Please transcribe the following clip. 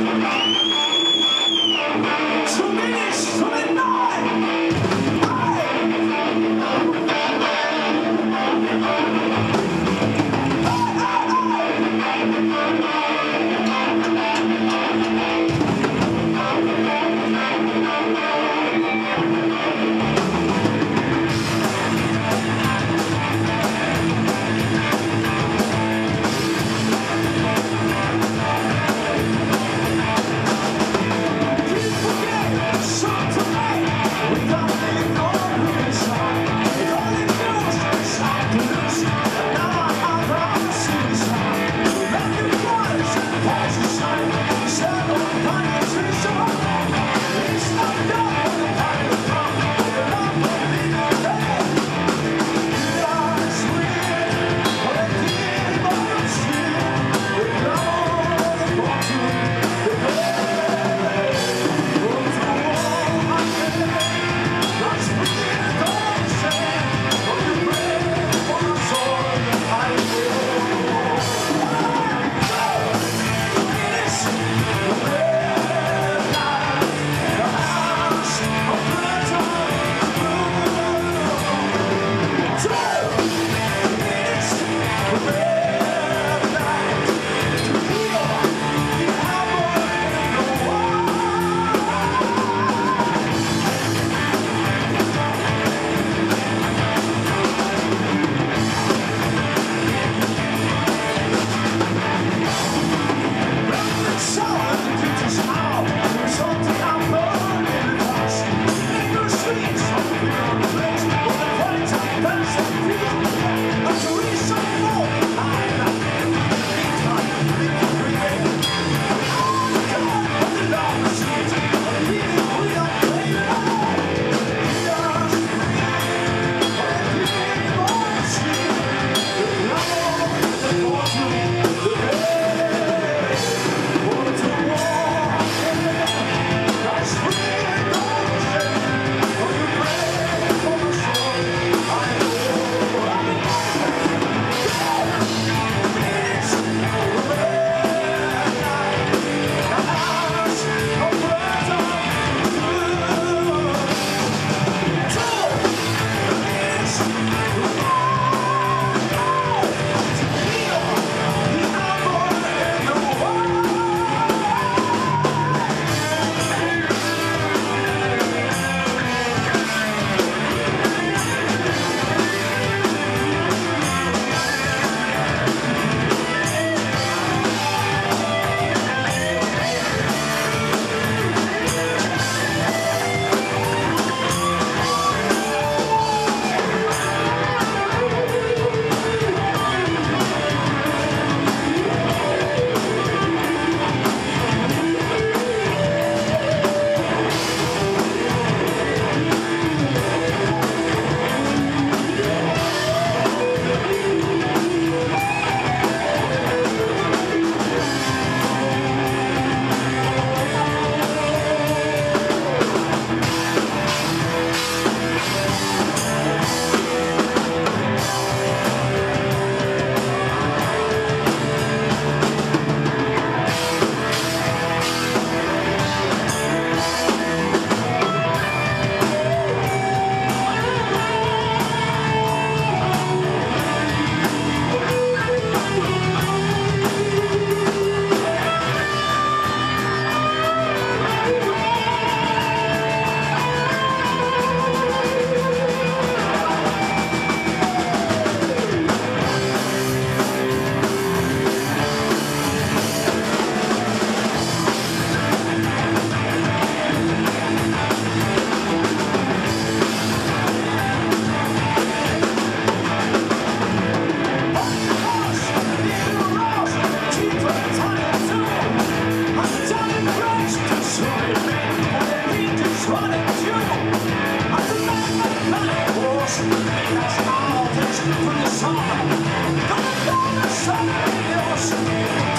Thank All this different is summer. Don't go to summer,